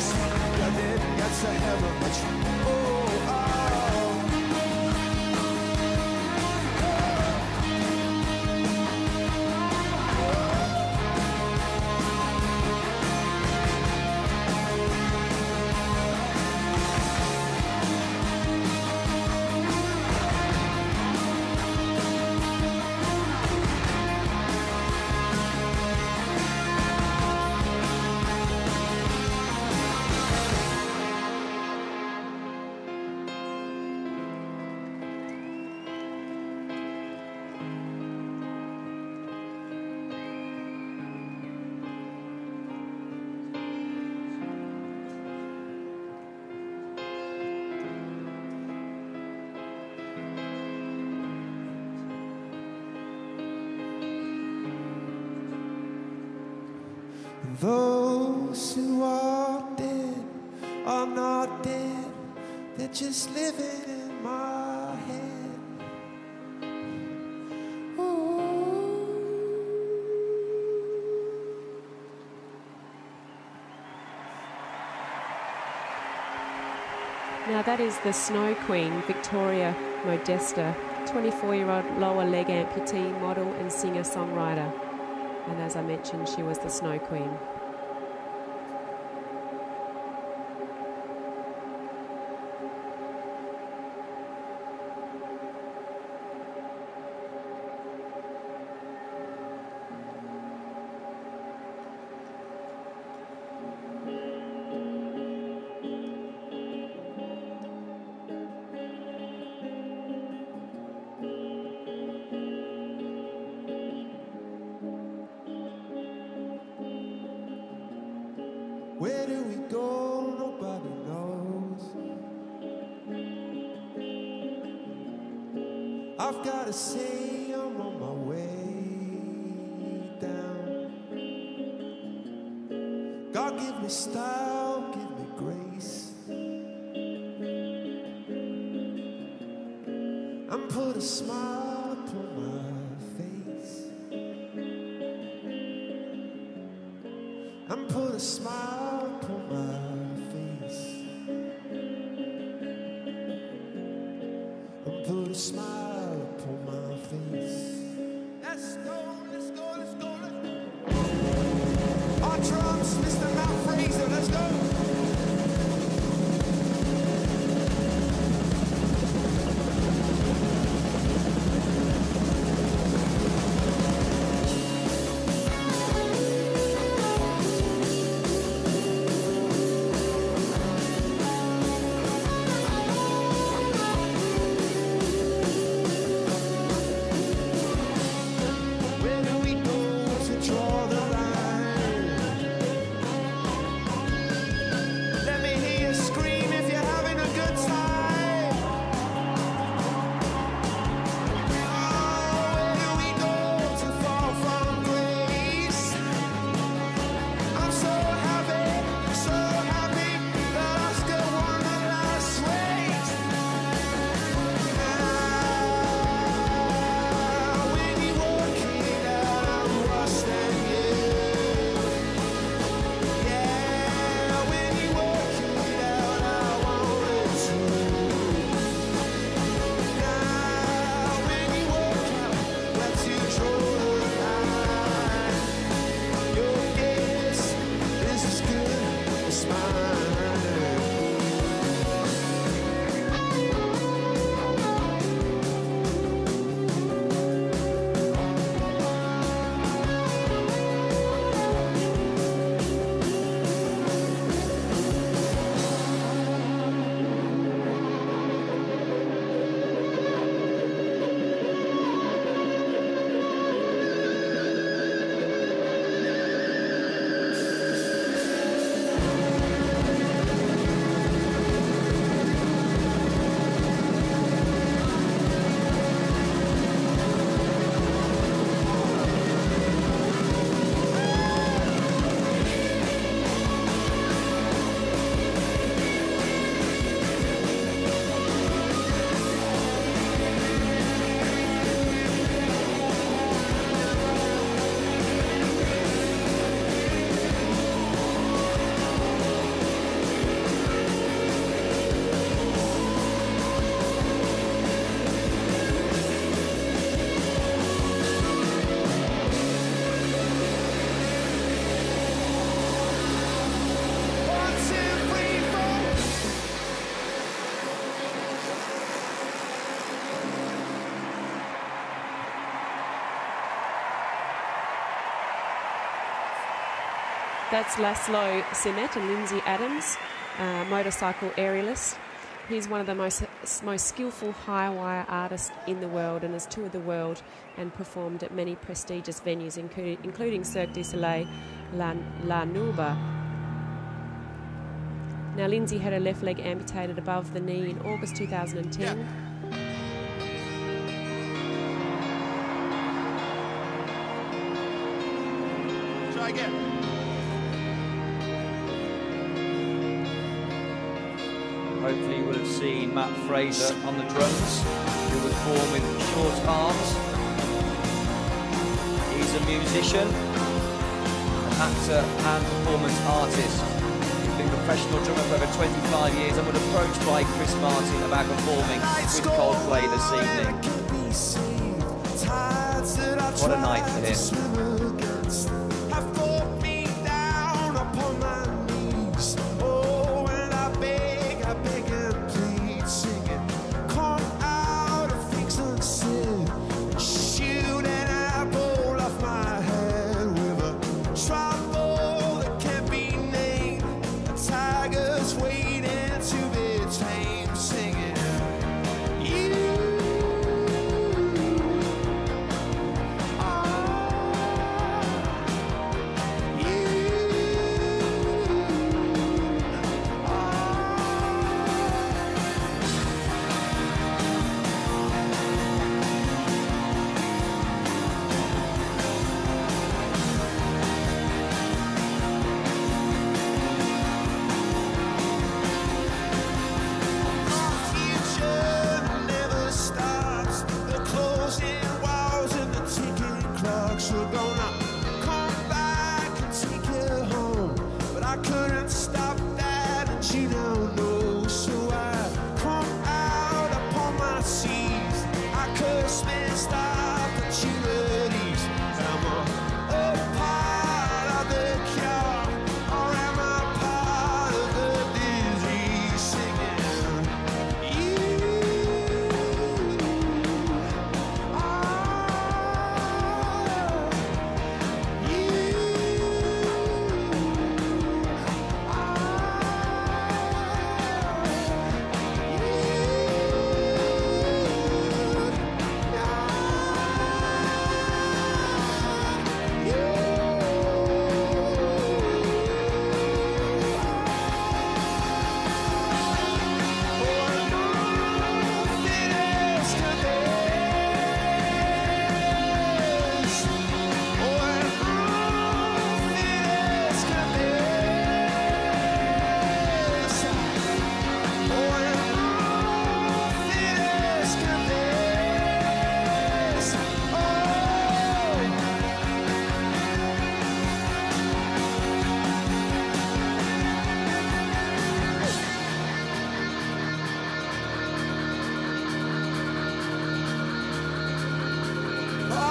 You didn't get to heaven, you. Oh, oh. Those who are dead are not dead, they're just living in my head. Ooh. Now, that is the Snow Queen, Viktoria Modesta, 24 year old lower leg amputee, model, and singer songwriter. And as I mentioned, she was the Snow Queen. To say, I'm on my way down. God, give me style, give me grace. And put a smile upon my face. and put a smile That's Laszlo Simet and Lindsay Adams, uh, motorcycle aerialist. He's one of the most most skillful high wire artists in the world and has toured the world and performed at many prestigious venues, including, including Cirque du Soleil, La, La Nouba. Now, Lindsay had her left leg amputated above the knee in August 2010. Yeah. Hopefully you will have seen Matt Fraser on the drums, who was born with short arms. He's a musician, an actor and performance artist. He's been a professional drummer for over 25 years and was approached by Chris Martin about performing with Coldplay this evening. What a night for him.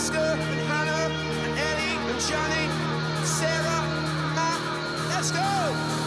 Oscar and Hannah and Ellie and Johnny, Sarah, Matt. Let's go!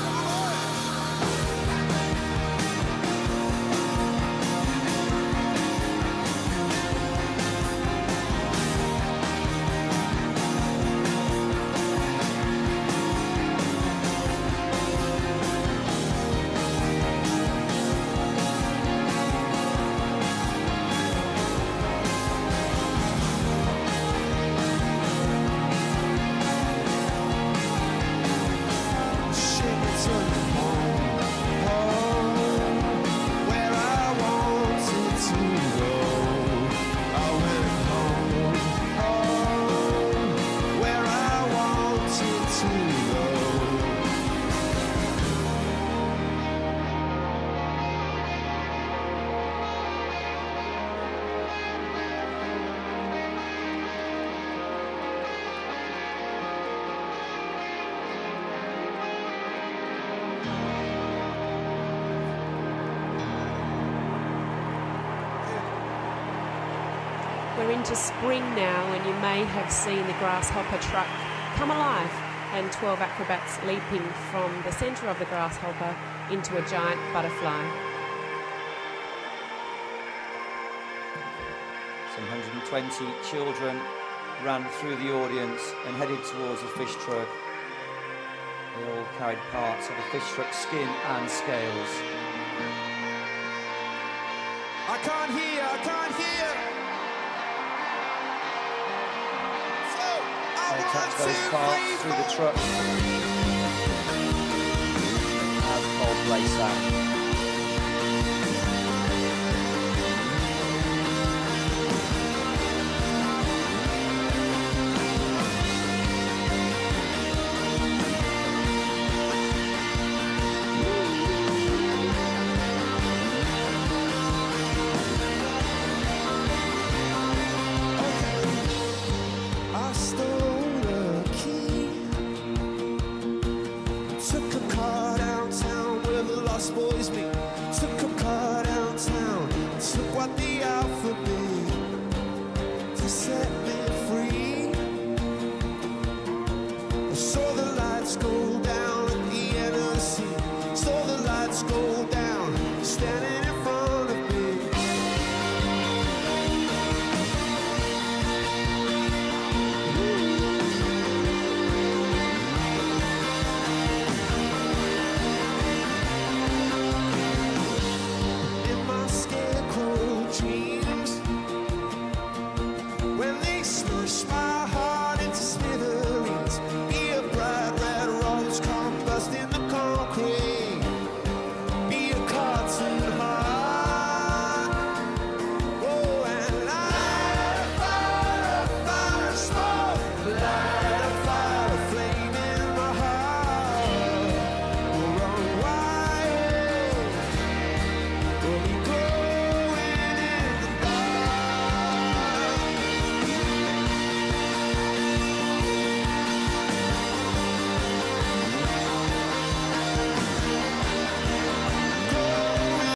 into spring now, and you may have seen the grasshopper truck come alive and 12 acrobats leaping from the centre of the grasshopper into a giant butterfly. Some 120 children ran through the audience and headed towards the fish truck. They all carried parts of the fish truck skin and scales. attach those parts through the truck as cold lace out. story